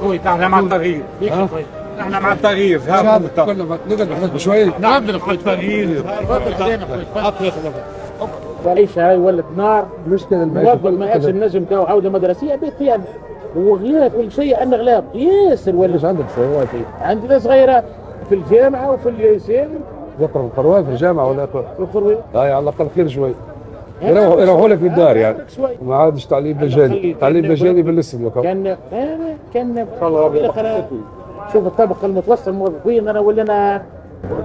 خوي إحنا مع التغيير إحنا مع التغيير كنا نقعد شوي نعم خوي التغيير تعيش هاي ولت نار المشكلة موظف ما عادش النجم تاعو عوده مدرسيه بيت فيها وغياب كل شيء عندنا غلاب ياسر ولا إيش عندك صعوبات عندنا صغيره في الجامعة وفي الليسان يقرا القروان في الجامعة ولا يقرا؟ وخروي لا على الاقل خير شوي يروحوا يروحوا لك في الدار يعني. ما عادش تعليم مجاني. تعليم مجاني بالاسم لك. كان كان أنا- شوف الطبقه المتوسطه الموظفين أنا ولينا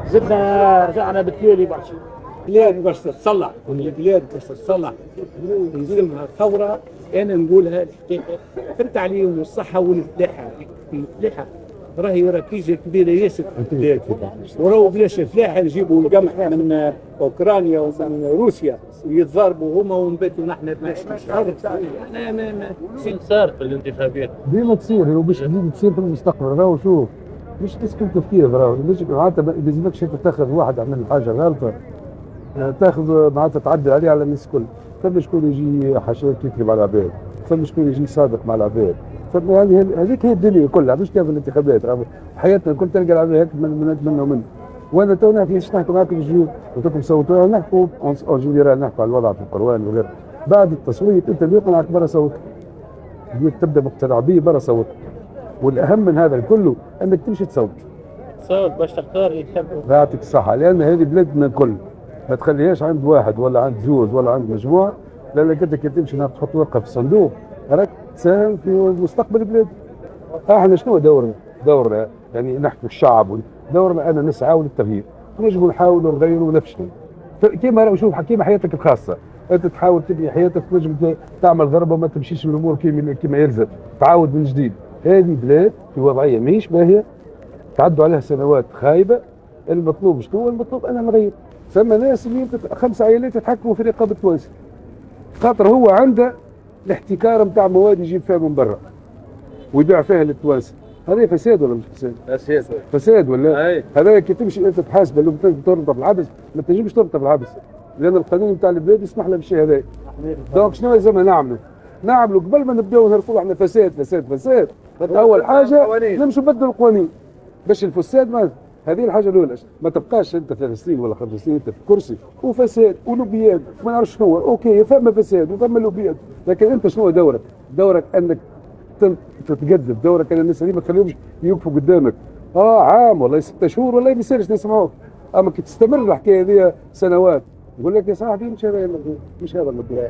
زدنا رجعنا بالتالي برشا. البلاد باش تتصلح والبلاد باش تتصلح يلزمها ثوره أنا نقولها الحقيقة في التعليم والصحة والفلاحه الفلاحه راهي ركيزه كبيره ياسر. في البلاد وراهو بلاش الفلاحه يجيبوا القمح من أوكرانيا ومن روسيا ويتضاربوا هما ونباتوا نحن ما ما فين صار في الانتخابات. ديما تصير وباش ديما تصير في المستقبل. راهو شوف مش تسكن تفكير راهو. معناتها ما انت تاخذ واحد عمل حاجة غلطة آه، تاخذ معناتها تعدل عليه على الناس الكل. ثم شكون يجي حشوات يكذب على العباد ثم شكون يجي صادق مع العباد. ثم هذه هذيك هي الدنيا كلها مش كيف الانتخابات. حياتنا الكل تلقى العباد هيك من من منه وأنا تو نحكي إيش نحكي معكم الجيوب قلت لكم صوتوا نحكوا. اون جينيرال نحكوا على الوضع في القروان وغيره. بعد التصويت أنت اللي يقنعك برا صوت. تبدأ مقتنع به برا صوت. والأهم من هذا الكل أنك تمشي تصوت. صوت باش تختار يحب يعطيك الصحة لأن هذه بلادنا الكل. ما تخليهاش عند واحد ولا عند زوز ولا عند مجموعة. لانك انت كي تمشي تحط ورقة في الصندوق. راك تساهم في مستقبل البلاد إحنا شنو دورنا؟ دورنا يعني نحكي الشعب دورنا أنا نسعى للتغيير نجم نحاولوا نغيروا نفسنا كيما شوف كيما حياتك الخاصة. أنت تحاول تبني حياتك تنجم تعمل ضربة ما تمشيش الأمور كيما كيما يلزم. تعاود من جديد. هذه بلاد في وضعية ماهيش باهية. تعدوا عليها سنوات خايبة. المطلوب شنو؟ المطلوب أنا نغير. ثم ناس خمس عائلات يتحكموا في رقاب التوانسه خاطر هو عنده الاحتكار نتاع مواد يجيب فيها من برا ويبيع فيها للتوانسة. هذا فساد ولا مش فساد؟ أساسا فساد ولا؟ أي. هذا كي تمشي أنت تحاسب لو تربط في الحبس ما تنجمش تربط في الحبس لأن القانون نتاع البلاد يسمح لنا بالشيء هذا donc شنو لازمنا نعملوا؟ نعملوا قبل ما نبداو نقولوا إحنا فساد فساد فساد. أول حاجة نمشوا نبدلوا القوانين. باش الفساد ما هذه الحاجة الأولى ما تبقاش أنت ثلاث سنين ولا خمس سنين أنت في كرسي وفساد ولوبيات ما نعرف شنو هو. OK فما فساد وفما لوبيات لكن أنت شنو هو دورك؟ دورك أنك تتقدم دورك أن الناس هذه ما تخليهمش يوقفوا قدامك. آه عام والله ستة شهور والله ما يصيرش نسمعوك أما كي تستمر الحكاية هذه سنوات يقول لك يا صاحبي مش هذا مش هذا الموضوع.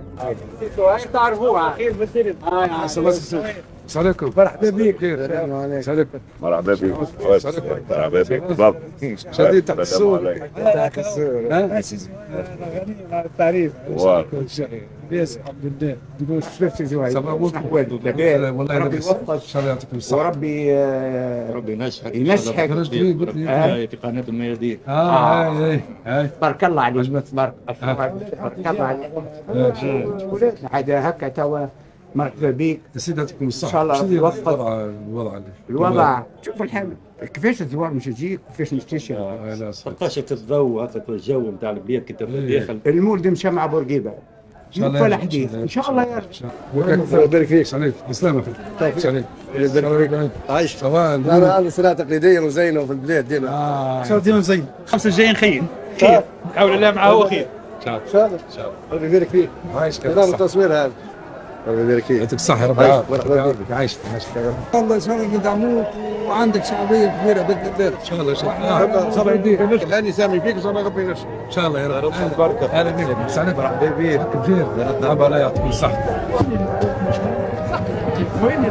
تعرفوها خير bien sûr السلام عليكم مرحبا بك. السلام عليكم. مرحبا بك. مرحبا بك. تفضل. شديد تحت السور تحت السور ها؟ التعريف والله. بس الحمد لله. تقول شفت زواج سلام والله ربي لاباس يوفقك ان شاء الله يعطيكم الصحة. وربي آه، ربي ينجحك ينجحك. خرجت لي قلت لي هاي في قناه الميادين. آه هاي هاي بارك الله عليك. عجبت بارك. بارك الله عليك. هذا هكا توا. مرحبا بك. يا سيدي يعطيكم الصحة. إن شاء الله يوفقك. الوضع؟ الوضع الوضع. شوف الحال كيفاش الزوار مش يجيك كيفاش نستشير آه، الضوء هكا الجو نتاع البلاد تبدا إيه. داخل. المولد مشى مع بورقيبة. شاء الله يرجع. الحديث إن شاء الله يرجع. الله يبارك فيك سلام بسلامة سلام. يبارك عايش. سواء أنا عندي صناعه تقليدية وزينة في البلاد دينا آه. شو ديما زين خمسة الجايين خير. خير. حول الله معه هو خير. ان شاء الله ربي يبارك فيك. عايش صح. التصوير هذا. ربي يبارك فيك. يعطيك الصحة يا رب عايش. يعاونك. يعاونك. بك. عايش الله يسلمك يدعموك وعندك شعبيه كبيرة باذن الله إن شاء الله إن شاء الله. صبر يديك ان الان يسامي فيك. إن شاء الله. ربي ينشر شاء الله يا رب. بركة أهلا بك سعدت مرحبا بك بخير الله يعطيكم الصحة وين